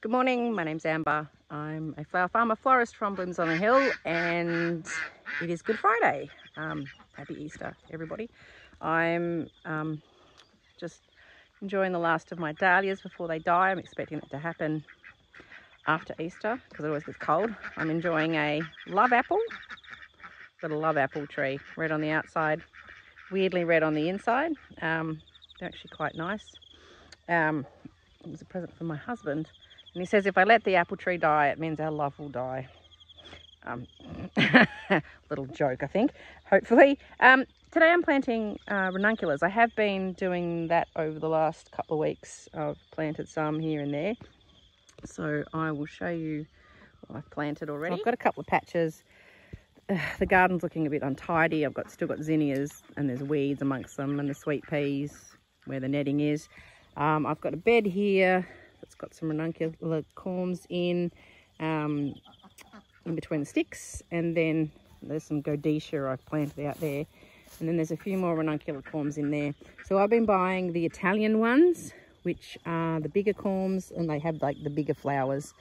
Good morning, my name's Amber. I'm a flower farmer florist from Blooms on the Hill and it is Good Friday. Um, happy Easter, everybody. I'm um, just enjoying the last of my dahlias before they die. I'm expecting it to happen after Easter because it always gets cold. I'm enjoying a love apple. Got a love apple tree, red on the outside, weirdly red on the inside. Um, they're actually quite nice. Um, it was a present from my husband and he says, if I let the apple tree die, it means our love will die. Um, little joke, I think, hopefully. Um, today I'm planting uh, ranunculus. I have been doing that over the last couple of weeks. I've planted some here and there. So I will show you what I've planted already. I've got a couple of patches. the garden's looking a bit untidy. I've got still got zinnias and there's weeds amongst them and the sweet peas where the netting is. Um, I've got a bed here it's got some ranuncular corms in, um, in between the sticks. And then there's some godetia I've planted out there. And then there's a few more ranuncular corms in there. So I've been buying the Italian ones, which are the bigger corms and they have like the bigger flowers,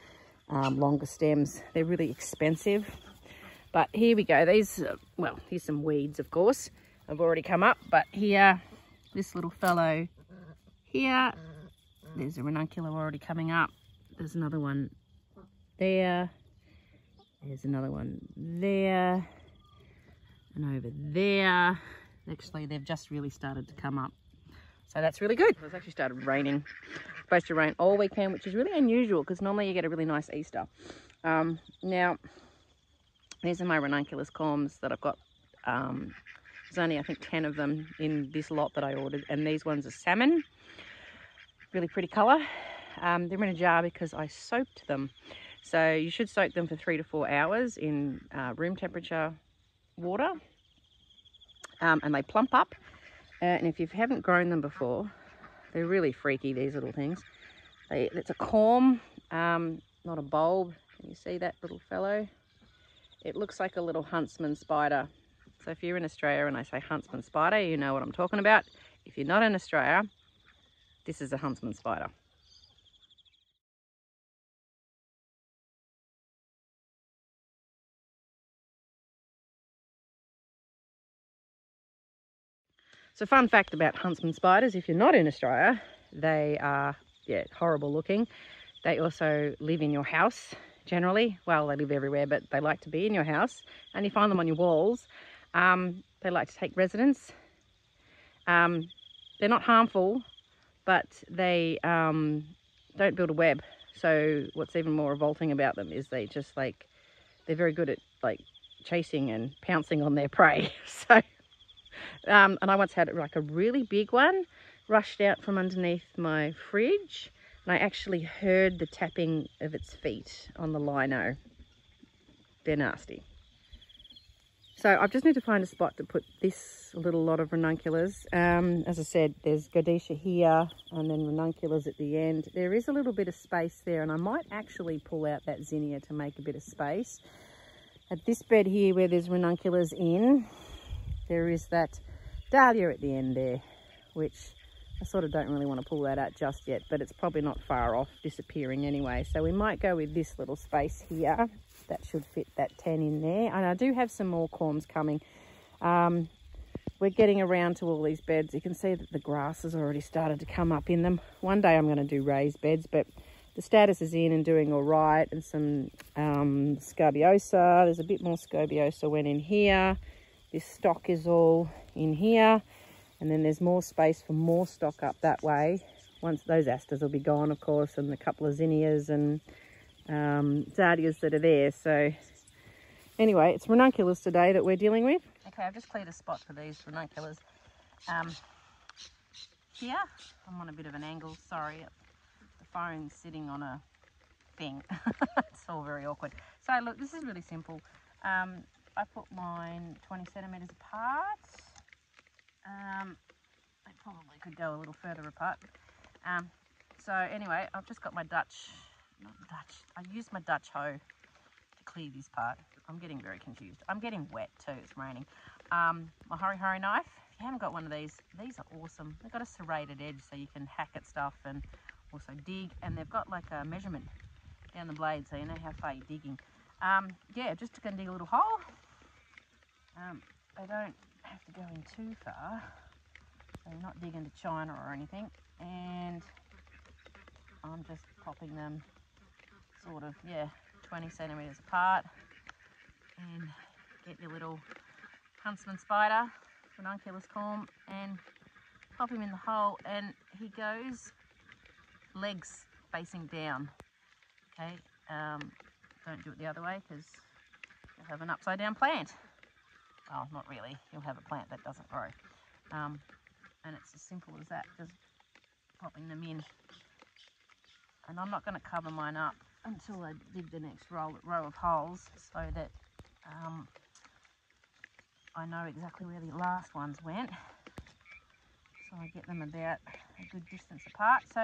um, longer stems. They're really expensive. But here we go. These, uh, well, here's some weeds, of course. Have already come up, but here, this little fellow here there's a ranunculus already coming up. There's another one there. There's another one there. And over there. Actually, they've just really started to come up. So that's really good. It's actually started raining. Supposed to rain all weekend, which is really unusual because normally you get a really nice Easter. Um, now, these are my ranunculus corms that I've got. Um, there's only, I think, 10 of them in this lot that I ordered. And these ones are salmon really pretty colour. Um, they're in a jar because I soaked them. So you should soak them for three to four hours in uh, room temperature water. Um, and they plump up. Uh, and if you haven't grown them before, they're really freaky, these little things. They, it's a corm, um, not a bulb. Can you see that little fellow? It looks like a little huntsman spider. So if you're in Australia and I say huntsman spider, you know what I'm talking about. If you're not in Australia, this is a huntsman spider. So fun fact about huntsman spiders, if you're not in Australia, they are yeah, horrible looking. They also live in your house generally. Well, they live everywhere, but they like to be in your house. And you find them on your walls. Um, they like to take residence. Um, they're not harmful, but they um, don't build a web. So what's even more revolting about them is they just like, they're very good at like chasing and pouncing on their prey. so, um, and I once had like a really big one rushed out from underneath my fridge and I actually heard the tapping of its feet on the lino. They're nasty. So I just need to find a spot to put this little lot of ranunculus. Um, as I said, there's Godetia here and then ranunculus at the end. There is a little bit of space there and I might actually pull out that zinnia to make a bit of space. At this bed here where there's ranunculus in, there is that dahlia at the end there, which I sort of don't really want to pull that out just yet, but it's probably not far off disappearing anyway. So we might go with this little space here that should fit that 10 in there. And I do have some more corms coming. Um, we're getting around to all these beds. You can see that the grass has already started to come up in them. One day I'm going to do raised beds, but the statice is in and doing all right. And some um. There's a bit more scabiosa went in here. This stock is all in here. And then there's more space for more stock up that way. Once those asters will be gone, of course, and a couple of zinnias and um, dahlias that are there. So anyway, it's ranunculus today that we're dealing with. Okay, I've just cleared a spot for these ranunculus. Um, here, I'm on a bit of an angle, sorry. The phone's sitting on a thing. it's all very awkward. So look, this is really simple. Um, I put mine 20 centimetres apart. Um, I probably could go a little further apart. Um, so anyway, I've just got my Dutch not Dutch. I used my Dutch hoe to clear this part. I'm getting very confused. I'm getting wet too, it's raining. Um, my hori hori knife, if you haven't got one of these, these are awesome. They've got a serrated edge so you can hack at stuff and also dig. And they've got like a measurement down the blade so you know how far you're digging. Um, yeah, just to dig a little hole. Um, they don't have to go in too far. So you're not digging to China or anything. And I'm just popping them sort of, yeah, 20 centimetres apart. And get your little huntsman spider, ranunculus corm, and pop him in the hole. And he goes legs facing down. Okay, um, don't do it the other way because you'll have an upside down plant. Well, not really. You'll have a plant that doesn't grow. Um, and it's as simple as that, just popping them in. And I'm not going to cover mine up until I dig the next row, row of holes so that um, I know exactly where the last ones went. So I get them about a good distance apart. So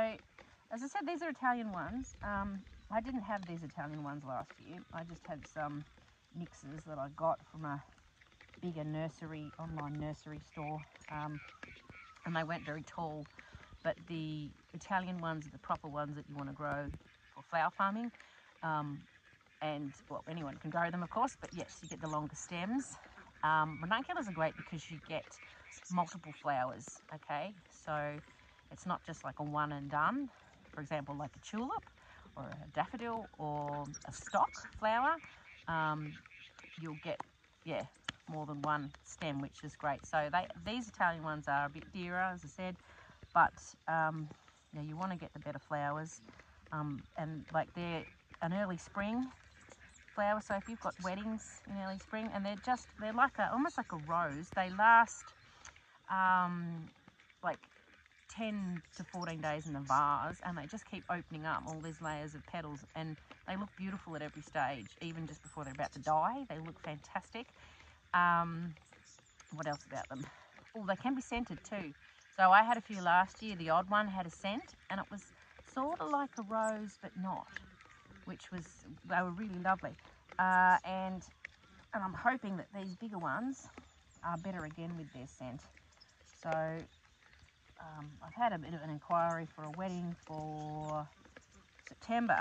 as I said, these are Italian ones. Um, I didn't have these Italian ones last year. I just had some mixes that I got from a bigger nursery, online nursery store. Um, and they weren't very tall. But the Italian ones are the proper ones that you want to grow flower farming. Um, and, well, anyone can grow them, of course, but yes, you get the longer stems. Um, ranunculus are great because you get multiple flowers, okay? So it's not just like a one and done. For example, like a tulip or a daffodil or a stock flower. Um, you'll get, yeah, more than one stem, which is great. So they these Italian ones are a bit dearer, as I said, but um, you, want to get the better flowers. Um, and like they're an early spring flower, so if you've got weddings in early spring, and they're just, they're like a, almost like a rose. They last um, like 10 to 14 days in the vase and they just keep opening up all these layers of petals and they look beautiful at every stage even just before they're about to die they look fantastic um, what else about them? Oh, they can be scented too. So I had a few last year. The odd one had a scent and it was sort of like a rose, but not, which was, they were really lovely. Uh, and, and I'm hoping that these bigger ones are better again with their scent. So um, I've had a bit of an inquiry for a wedding for September.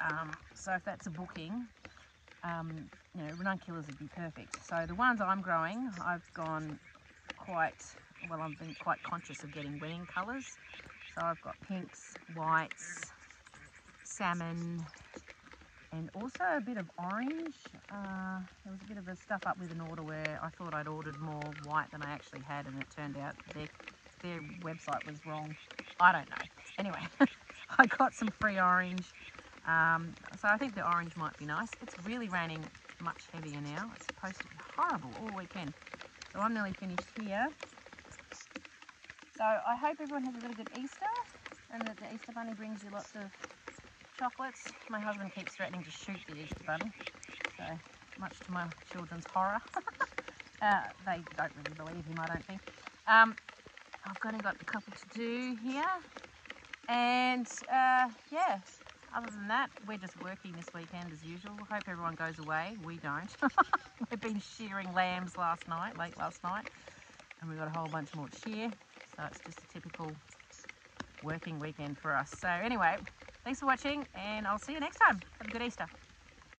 Um, so if that's a booking, um, you know, ranunculus would be perfect. So the ones I'm growing, I've gone quite, well, I've been quite conscious of getting wedding colours. So I've got pinks, whites, salmon, and also a bit of orange. Uh, there was a bit of a stuff up with an order where I thought I'd ordered more white than I actually had, and it turned out their, their website was wrong. I don't know. Anyway, I got some free orange um, so I think the orange might be nice. It's really raining much heavier now. It's supposed to be horrible all weekend. So I'm nearly finished here. So I hope everyone has a really good Easter and that the Easter Bunny brings you lots of chocolates. My husband keeps threatening to shoot the Easter Bunny. So much to my children's horror. uh, they don't really believe him, I don't think. Um, I've only got a couple to do here. And uh, yeah, other than that, we're just working this weekend as usual. Hope everyone goes away. We don't. We've been shearing lambs last night, late last night, and we've got a whole bunch more to shear. So it's just a typical working weekend for us. So anyway, thanks for watching, and I'll see you next time. Have a good Easter.